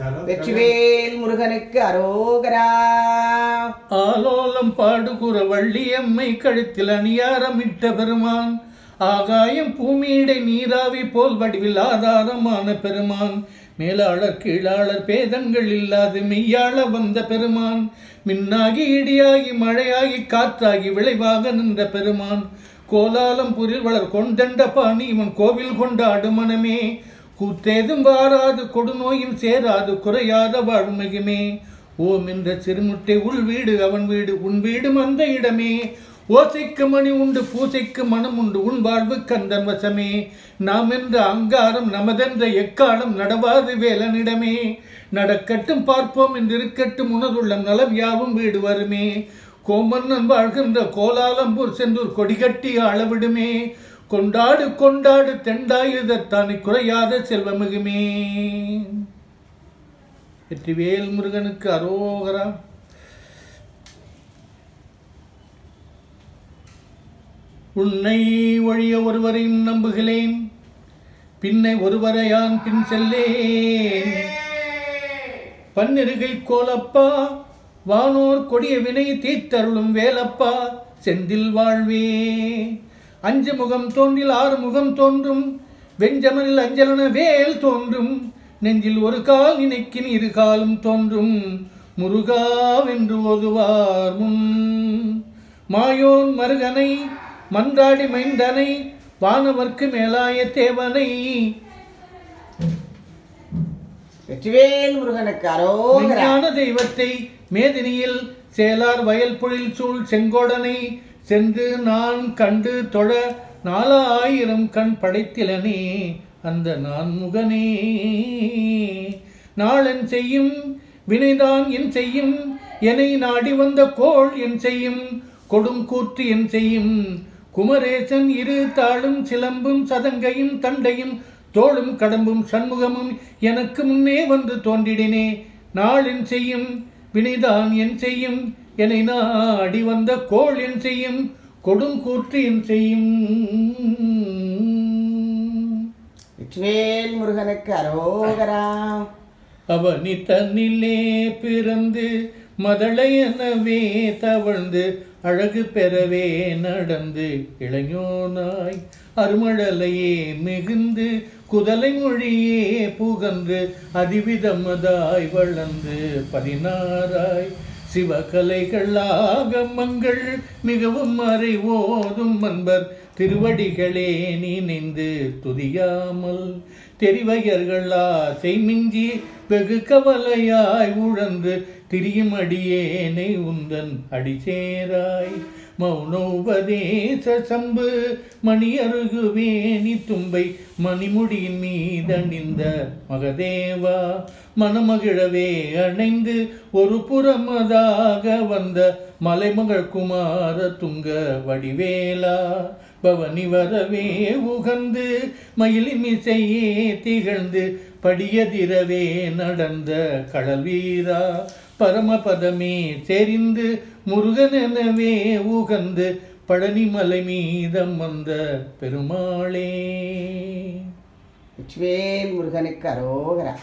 வெற்றிவேல் முருகனுக்கு அரோகரா. ஆலோலம் பாடுகுற வள்ளியம்மை கழுத்தில் அணியாரமிட்ட பெருமான். ஆகாயம் பூமியிடை நீராவி போல் வடிவில் ஆதாரமான பெருமான். மேலாளர் கீழாளர் பேதங்கள் இல்லாது மெய்யாள வந்த பெருமான். மின்னாகி இடியாகி மழையாகி காற்றாகி விளைவாக நின்ற பெருமான். கோலாலம் புரில் வளர் கொண்டண்ட பாணி இவன் கோவில் கொண்டாடு மனமே. கூத்தேதும் வாராது கொடுநோயும் சேராது குறையாத வாழ்மிகுமே ஓம் என்ற சிறுமுட்டை உள் வீடு அவன் வீடு உன் வீடும் அந்த இடமே. ஓசைக்கு மணி உண்டு பூசைக்கு மனம் உண்டு உன் வாழ்வு கந்தன் வசமே. நாம் என்ற அங்காரம் நமதென்ற எக்காலம் நடவாது வேலனிடமே. நடக்கட்டும் பார்ப்போம் என்று இருக்கட்டும் நலம் யாவும் வீடு வருமே. கோமன்னன் வாழ்கின்ற கோலாலம்பூர் செந்தூர் கொடிகட்டி அளவிடுமே. கொண்டாடு கொண்டாடு தெண்டாயுதத்தானி குறையாத செல்வமிகுமே. வெற்றிவேல் முருகனுக்கு அரோகரா. உன்னை ஒழிய ஒருவரையும் நம்புகிறேன். பின்னை ஒருவரையான் பின் செல்லேன். பன்னிருகை கோலப்பா வானோர் கொடிய வினை தீர்த்தருளும் வேலப்பா செந்தில் வாழ்வே. அஞ்சு முகம் தோன்றில் ஆறு முகம் தோன்றும். வெஞ்சமனில் அஞ்சலன வேல் தோன்றும். நெஞ்சில் ஒரு கால் நினைக்கின் இரு காலும் தோன்றும். முருகாவென்று ஓதுவார் முன். மாயோன் மருகனை மன்றாடி மைந்தனை வானவர்க்கு மேலாய தேவனை. வெற்றிவேல் முருகனுக்கு அரோகரா. விஞ்ஞான தெய்வத்தை மேதினியில் சேலார் வயல் பொழில் சூழ் செங்கோடனை சென்று நான் கண்டு தொழ நாலாயிரம் கண் படைத்திலனே அந்த நான் முகனே நாளென் செய்யும் வினைதான் என் செய்யும் என்னை நாடி வந்த கோள் என் செய்யும் கொடும் கூற்று என் செய்யும். குமரேசன் இரு தாளும் சிலம்பும் சதங்கையும் தண்டையும் தோளும் கடம்பும் சண்முகமும் எனக்கு முன்னே வந்து தோன்றிடினே. நாளின் செய்யும் வினைதான் என் செய்யும் என்னை நாடி வந்த கோள் என் செய்யும் கொடும் கூற்று என் செய்யும். வெற்றிவேல் முருகனுக்கு அரோகரா. அவனி தன்னிலே பிறந்து மதளையனவே தவழ்ந்து அழகு பெறவே நடந்து இளைஞனாய் அருமழலையே மிகுந்து குதலை மொழியே புகன்று அதிவிதமதாய் வளர்ந்து பதினாறாய் சிவகலைகள் ஆகமங்கள் மிகவும் அறிவோதும் அன்பர். திருவடிகளே நினைந்து துதியாமல் தெரிவையர்களா செய்மிஞ்சி வெகு கவலையாய் உழந்து திரியும் அடியேனை உந்தன் அடிசேராய். மௌனோபதேச சம்பு மணியருகுவேணி தும்பை மணிமுடியின் மீதணிந்த மகதேவா. மணமகிழவே அணைந்து ஒரு புறமதாக வந்த மலைமகள் குமார துங்க வடிவேலா. பவனி வரவே உகந்து மயிலிமிசையே திகழ்ந்து படியதிரவே நடந்த கடல்வீரா பரமபதமே தெரிந்து முருகனெனவே உகந்து பழனிமலை மீதம் வந்த பெருமாளே. வெற்றிவேல் முருகனுக்கு அரோகரா.